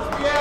Yeah.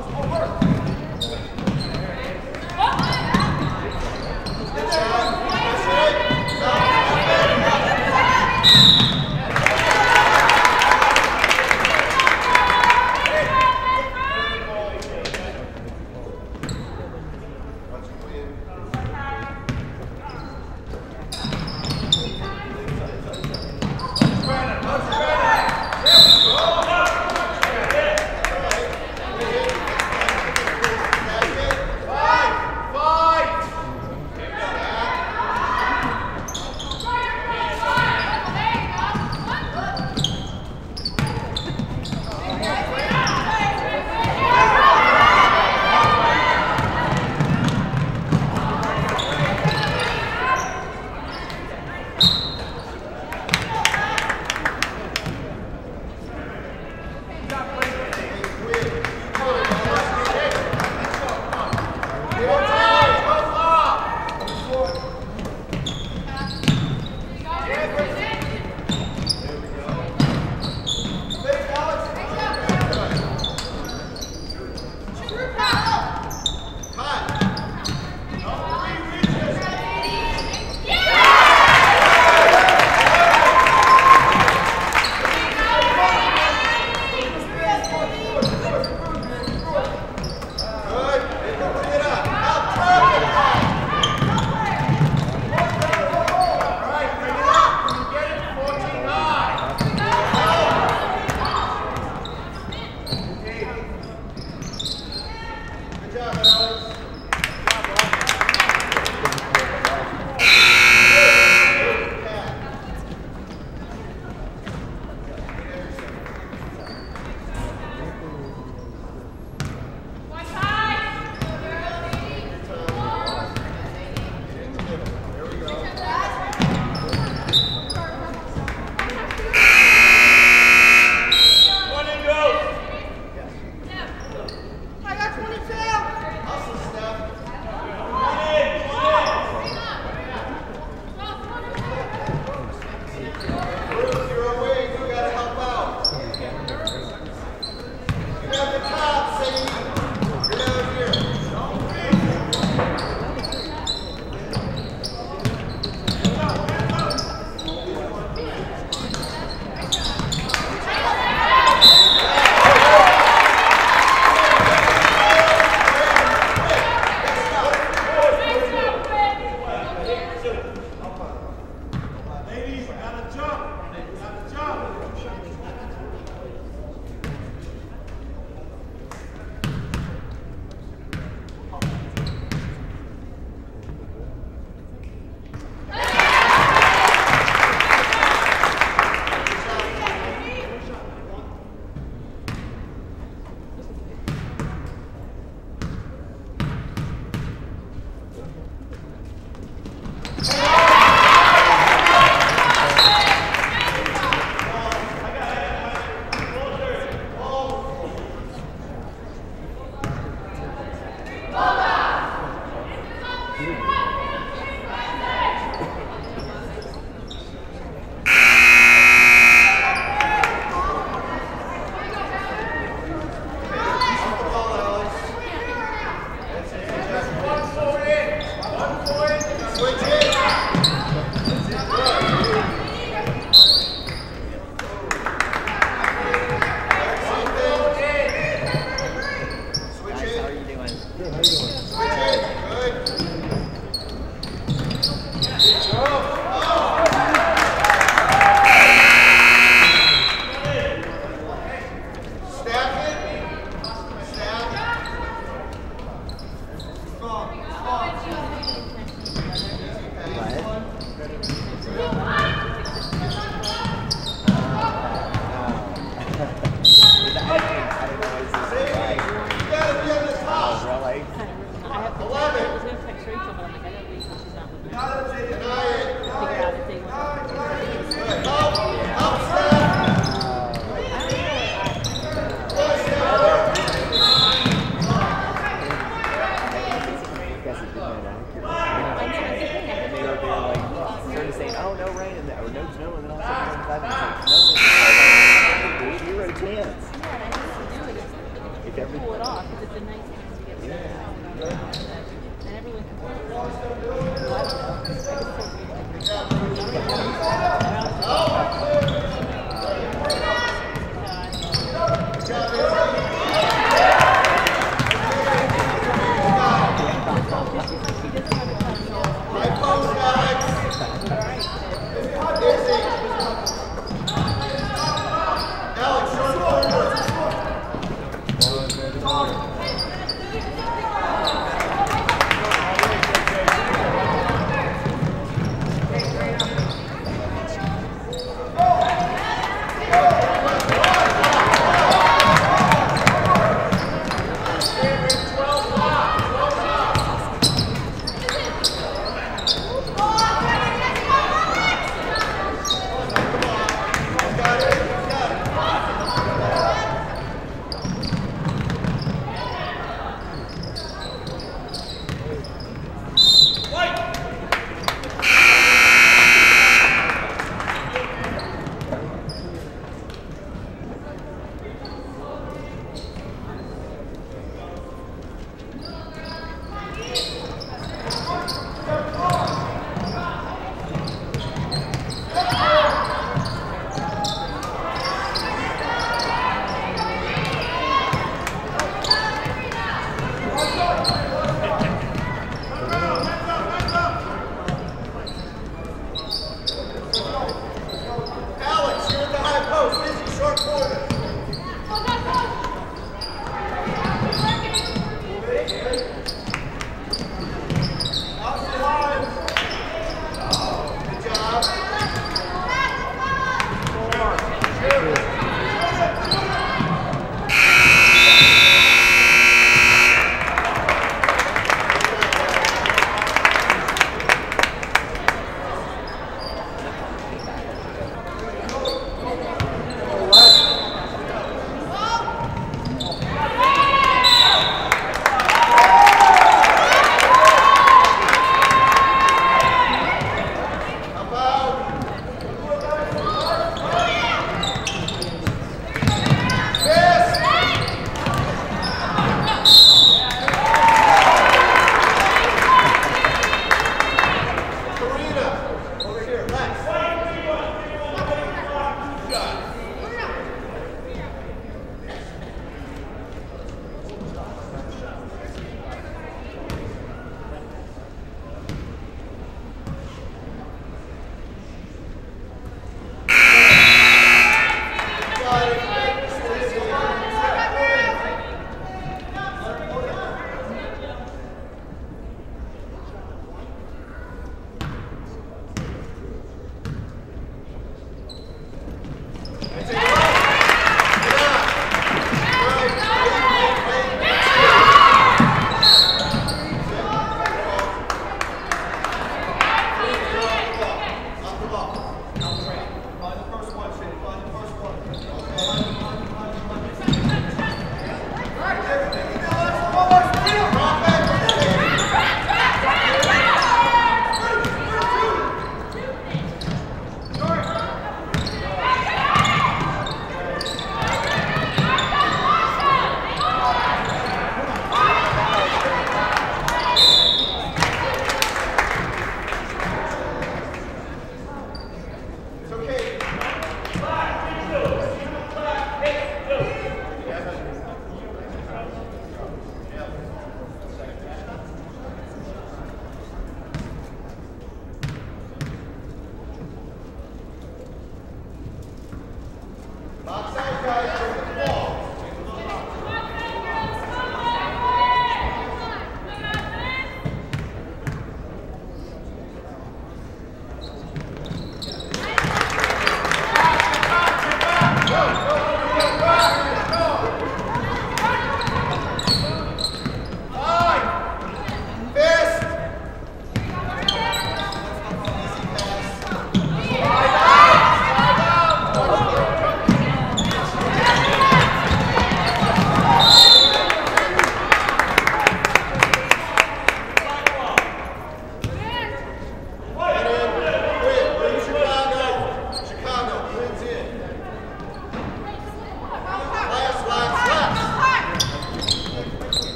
Oh, it's